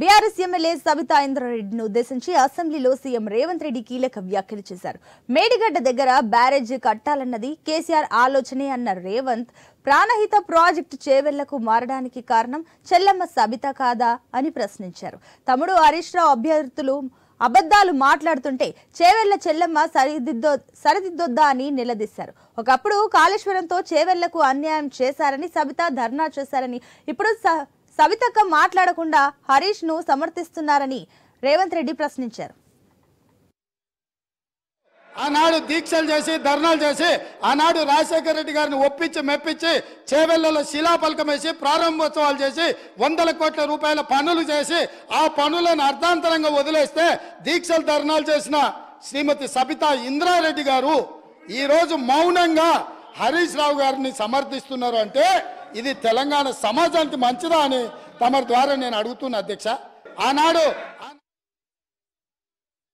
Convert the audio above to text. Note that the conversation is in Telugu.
బీఆర్ఎస్ ఎమ్మెల్యే సబితా ఇంద్రారెడ్డిని ఉద్దేశించి అసెంబ్లీలో సీఎం రేవంత్ రెడ్డి కీలక వ్యాఖ్యలు చేశారు. మేడిగడ్డ దగ్గర బ్యారేజ్ కట్టాలన్నది కేసీఆర్ ఆలోచనే అన్న రేవంత్ ప్రాణహిత ప్రాజెక్టు చేవెళ్ళకు మారడానికి కారణం చెల్లమ్మ సబిత కాదా అని ప్రశ్నించారు. తమ్ముడు హరీష్ రావు అభ్యర్థులు అబద్ధాలు మాట్లాడుతుంటే చేవెళ్ళ చెల్లమ్మ సరిదిద్దో సరిదిద్దొద్దా అని నిలదీశారు. ఒకప్పుడు కాళేశ్వరంతో చేవెళ్ళకు అన్యాయం చేశారని సబిత ధర్నా చేశారని ఇప్పుడు సవితక్క మాట్లాడకుండా హరీష్ను సమర్థిస్తున్నారని రేవంత్ రెడ్డి ప్రశ్నించారు. ఆనాడు దీక్షలు చేసి ధర్నాలు చేసి ఆనాడు రాజశేఖర రెడ్డి గారిని ఒప్పించి మెప్పించి చేవెళ్ళలో శిలాఫలకం వేసి ప్రారంభోత్సవాలు చేసి వందల కోట్ల రూపాయల పనులు చేసి ఆ పనులను అర్ధాంతరంగా వదిలేస్తే దీక్షలు ధర్నాలు చేసిన శ్రీమతి సబితా ఇంద్రారెడ్డి గారు ఈరోజు మౌనంగా హరీష్ రావు గారిని సమర్థిస్తున్నారు అంటే ఇది తెలంగాణ సమాజానికి మంచిదా అని తమ ద్వారా నేను అడుగుతున్నా అధ్యక్ష. ఆనాడు